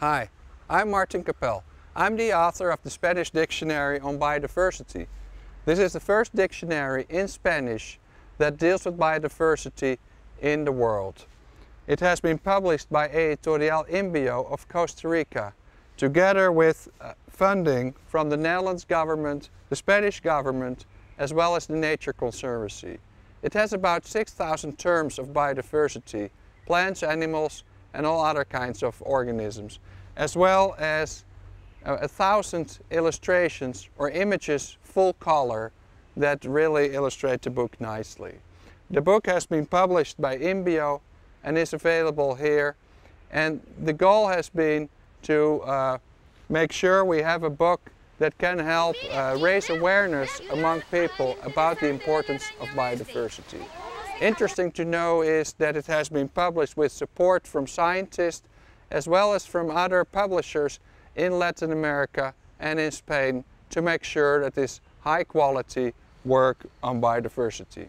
Hi, I'm Martin Kappelle. I'm the author of the Spanish Dictionary on Biodiversity. This is the first dictionary in Spanish that deals with biodiversity in the world. It has been published by Editorial INBio of Costa Rica, together with uh, funding from the Netherlands government, the Spanish government, as well as the Nature Conservancy. It has about 6,000 terms of biodiversity, plants, animals, and all other kinds of organisms, as well as uh, a thousand illustrations or images full color that really illustrate the book nicely. The book has been published by INBio and is available here. And the goal has been to uh, make sure we have a book that can help uh, raise awareness among people about the importance of biodiversity. Interesting to know is that it has been published with support from scientists as well as from other publishers in Latin America and in Spain to make sure that this high quality work on biodiversity.